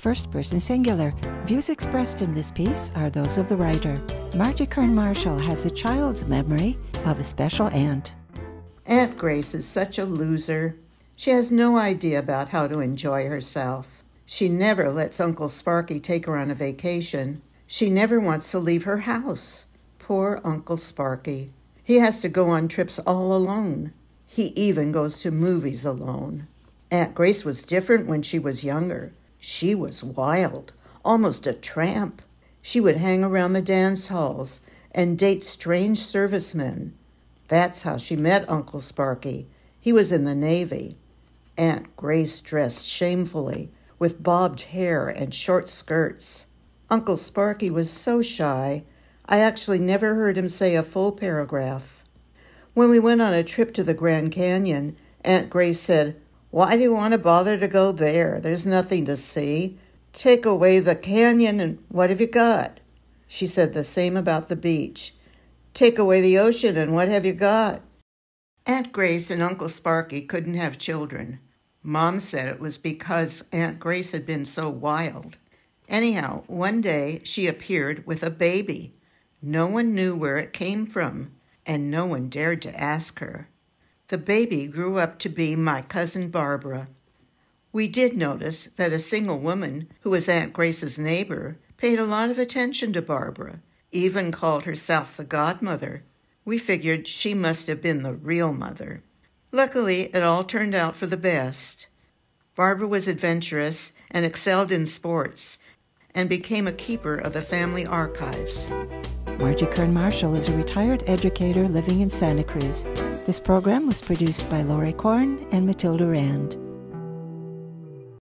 first person singular. Views expressed in this piece are those of the writer. Margie Kern Marshall has a child's memory of a special aunt. Aunt Grace is such a loser. She has no idea about how to enjoy herself. She never lets Uncle Sparky take her on a vacation. She never wants to leave her house. Poor Uncle Sparky. He has to go on trips all alone. He even goes to movies alone. Aunt Grace was different when she was younger. She was wild, almost a tramp. She would hang around the dance halls and date strange servicemen. That's how she met Uncle Sparky. He was in the Navy. Aunt Grace dressed shamefully, with bobbed hair and short skirts. Uncle Sparky was so shy, I actually never heard him say a full paragraph. When we went on a trip to the Grand Canyon, Aunt Grace said, why do you want to bother to go there? There's nothing to see. Take away the canyon, and what have you got? She said the same about the beach. Take away the ocean, and what have you got? Aunt Grace and Uncle Sparky couldn't have children. Mom said it was because Aunt Grace had been so wild. Anyhow, one day she appeared with a baby. No one knew where it came from, and no one dared to ask her. The baby grew up to be my cousin Barbara. We did notice that a single woman who was Aunt Grace's neighbor paid a lot of attention to Barbara, even called herself the godmother. We figured she must have been the real mother. Luckily, it all turned out for the best. Barbara was adventurous and excelled in sports and became a keeper of the family archives. Margie Kern Marshall is a retired educator living in Santa Cruz. This program was produced by Laurie Korn and Matilda Rand.